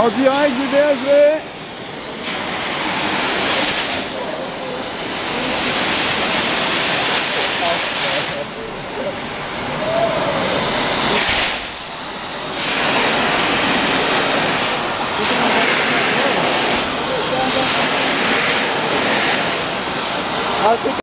Aldiai de DSV. I'll take